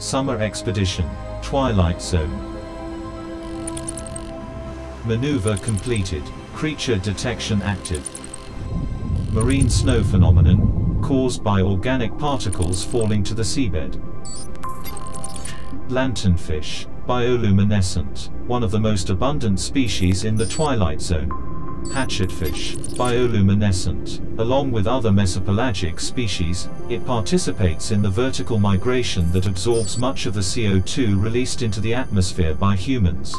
Summer Expedition, Twilight Zone. Maneuver completed, creature detection active. Marine snow phenomenon, caused by organic particles falling to the seabed. Lanternfish, bioluminescent, one of the most abundant species in the Twilight Zone. Hatchetfish, bioluminescent. Along with other mesopelagic species, it participates in the vertical migration that absorbs much of the CO2 released into the atmosphere by humans.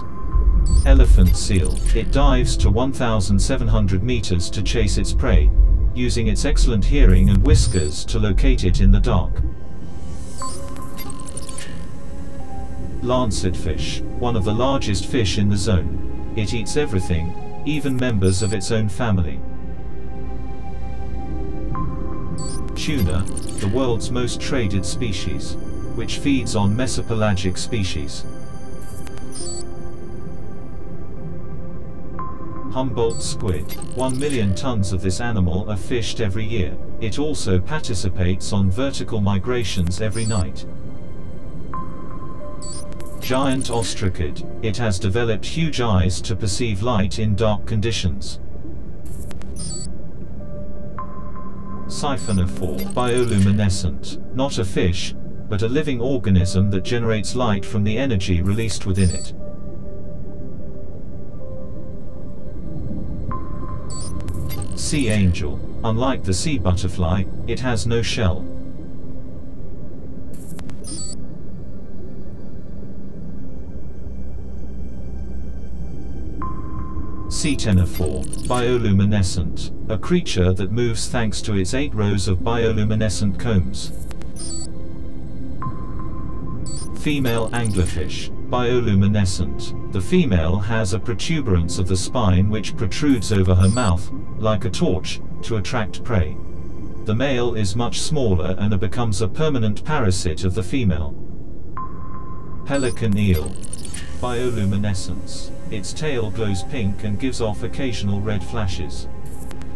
Elephant seal. It dives to 1,700 meters to chase its prey, using its excellent hearing and whiskers to locate it in the dark. Lancetfish, one of the largest fish in the zone. It eats everything, even members of its own family. Tuna, the world's most traded species, which feeds on mesopelagic species. Humboldt squid. One million tons of this animal are fished every year. It also participates on vertical migrations every night. Giant ostracod, it has developed huge eyes to perceive light in dark conditions. Siphonophore, bioluminescent, not a fish, but a living organism that generates light from the energy released within it. Sea angel, unlike the sea butterfly, it has no shell. Ctenophore, bioluminescent, a creature that moves thanks to its eight rows of bioluminescent combs. Female anglerfish, bioluminescent. The female has a protuberance of the spine which protrudes over her mouth, like a torch, to attract prey. The male is much smaller and becomes a permanent parasite of the female. Pelican eel, bioluminescence. Its tail glows pink and gives off occasional red flashes.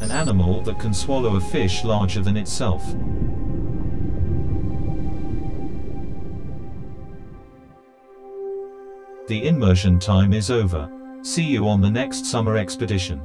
An animal that can swallow a fish larger than itself. The immersion time is over. See you on the next summer expedition.